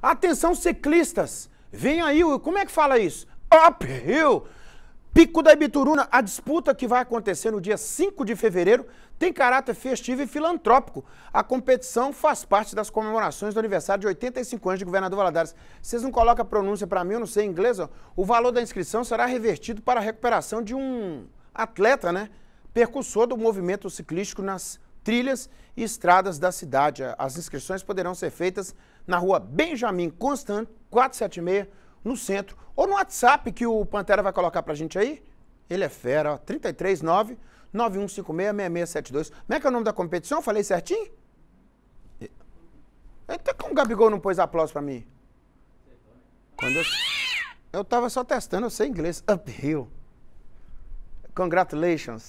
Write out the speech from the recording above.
Atenção ciclistas, vem aí, como é que fala isso? Uphill! Pico da Ibituruna, a disputa que vai acontecer no dia 5 de fevereiro tem caráter festivo e filantrópico. A competição faz parte das comemorações do aniversário de 85 anos de governador Valadares. Vocês não colocam a pronúncia para mim, eu não sei inglês. Ó. O valor da inscrição será revertido para a recuperação de um atleta, né? Percussor do movimento ciclístico nas trilhas e estradas da cidade. As inscrições poderão ser feitas na rua Benjamin Constant, 476, no centro, ou no WhatsApp que o Pantera vai colocar pra gente aí. Ele é fera, ó, 339 9156-6672. Como é que é o nome da competição? Falei certinho? Até como o Gabigol não pôs aplauso pra mim? Quando eu, eu tava só testando, eu sei inglês. Uphill. Congratulations.